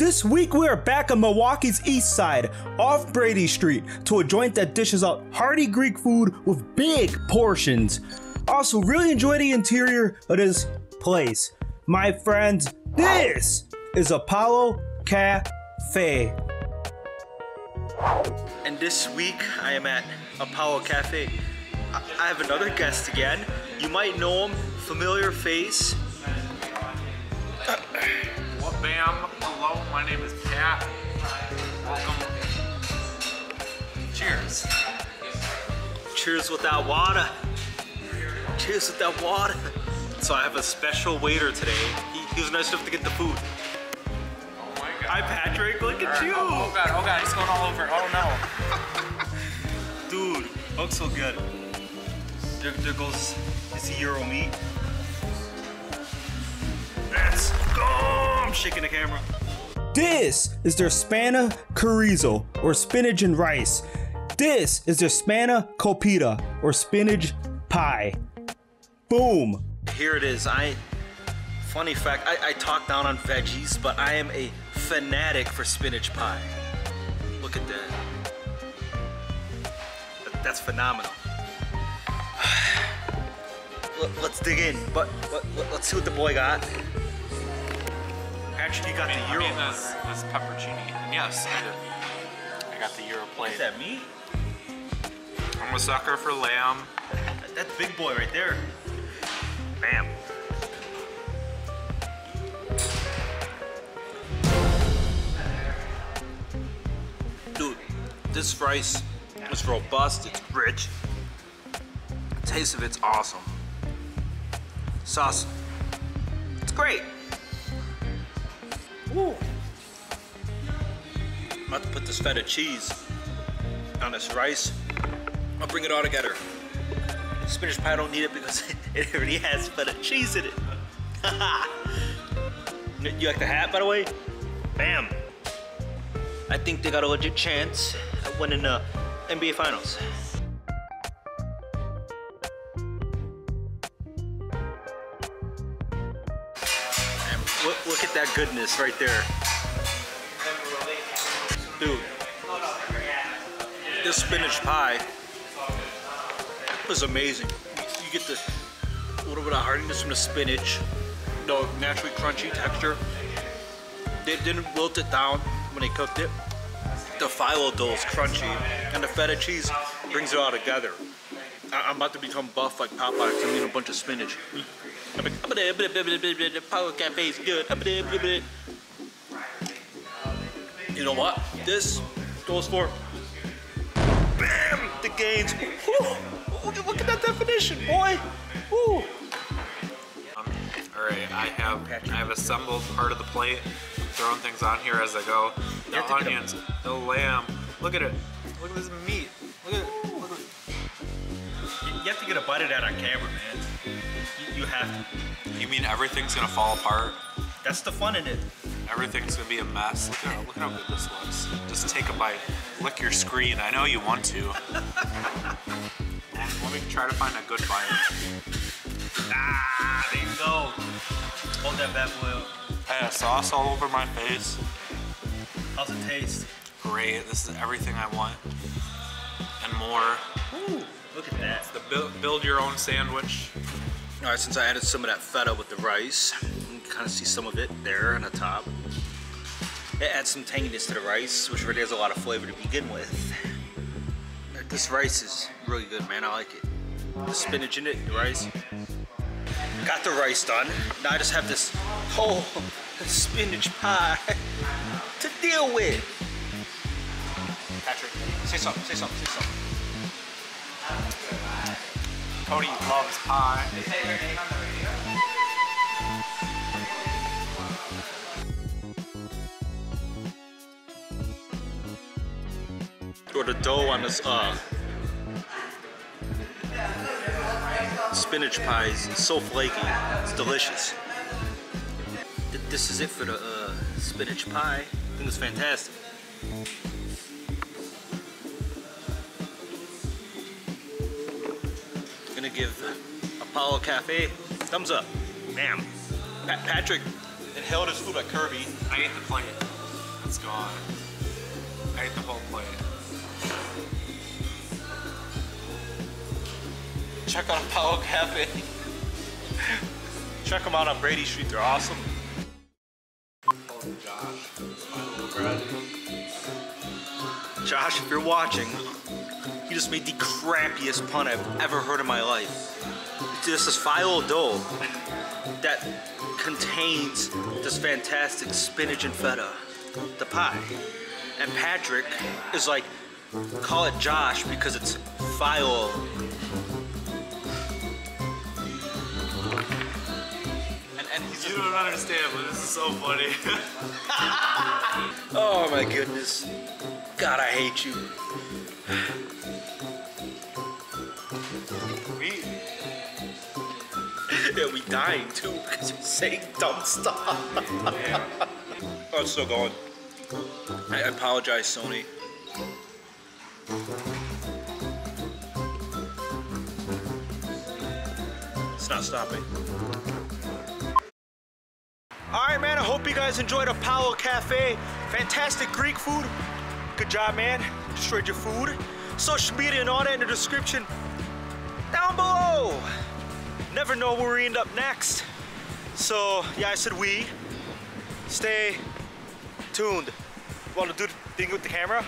This week we are back on Milwaukee's east side, off Brady Street, to a joint that dishes out hearty Greek food with big portions. Also, really enjoy the interior of this place. My friends, this is Apollo Cafe. And this week I am at Apollo Cafe. I I have another guest again. You might know him, familiar face. What bam? My name is Pat. Welcome. Cheers. Cheers with that water. Cheers with that water. So I have a special waiter today. He, he was nice enough to get the food. Oh my god. Hi Patrick, look at you. Oh, oh god, oh god, it's going all over. Oh no. Dude, looks so good. There, there goes his gyro meat. Let's go! I'm shaking the camera. This is their spana chorizo, or spinach and rice. This is their spana copita, or spinach pie. Boom. Here it is. I. Funny fact, I, I talk down on veggies, but I am a fanatic for spinach pie. Look at that. That- That's phenomenal. Let- Let's dig in, but let- let- let's see what the boy got. Actually, you got I mean, the I mean this, this pepperoni. And yes, I did. I got the gyro plate. Is that meat? I'm a sucker for lamb. That's big boy right there. Bam. Dude, this rice is robust, it's rich. The taste of it's awesome. Sauce, it's great. Woo. I'm about to put this feta cheese on this rice. I'll bring it all together. Spinach pie don't need it because it already has feta cheese in it. you like the hat, by the way? Bam. I think they got a legit chance at winning the NBA Finals. Look, look at that goodness right there. Dude, this spinach pie was amazing. You get the little bit of hardiness from the spinach, the naturally crunchy texture. They didn't wilt it down when they cooked it. The phyllo dough is crunchy, and the feta cheese brings it all together. I'm about to become buff like Popeye because I'm eating a bunch of spinach. Power Cafe is good. You know what? This goes for bam the gains. Whew. Look, at- look at that definition, boy. Whew. Um, all right, I have I have assembled part of the plate. Throwing things on here as I go. The have to get a- onions, the lamb. Look at it. Look at this meat. Look at it. Look at it. You have to get a bite of that on camera, man. You, have to. You mean everything's gonna fall apart? That's the fun in it. Everything's gonna be a mess. Look at, look at how good this looks. Just take a bite. Lick your screen. I know you want to. Let me try to find a good bite. Ah, there you go. Hold that bad boy up. I had sauce all over my face. How's it taste? Great. This is everything I want and more. Ooh, look at that. The build, build your own sandwich. All right, since I added some of that feta with the rice, you can kind of see some of it there on the top. It adds some tanginess to the rice, which already has a lot of flavor to begin with. This rice is really good, man. I like it. The spinach in it, the rice. Got the rice done. Now I just have this whole spinach pie to deal with. Patrick, say something, say something, say something. Cody loves pie. or the dough on this uh, spinach pie is so flaky. It's delicious. Th- This is it for the uh, spinach pie. I think it's fantastic. Gonna give Apollo Cafe thumbs up. Bam. Pa- Patrick inhaled his food like Kirby. I ate the plate. It's gone. I ate the whole plate. Check out Apollo Cafe. Check them out on Brady Street. They're awesome. Josh, my little bread. Josh, if you're watching, you just made the crappiest pun I've ever heard in my life. This is phyllo dough that contains this fantastic spinach and feta, the pie. And Patrick is like, call it Josh because it's phyllo. And, and he's You don't understand, but this is so funny. Oh my goodness. God, I hate you. we Yeah, we dying too because you're saying dumb stuff. oh, it's still going. I apologize, Sony. It's not stopping. All right, man. I hope you guys enjoyed Apollo Cafe. Fantastic Greek food. Good job, man. Destroyed your food. Social media and all that in the description down below. Never know where we end up next. So, yeah, I said we. Stay tuned. Want to do the thing with the camera?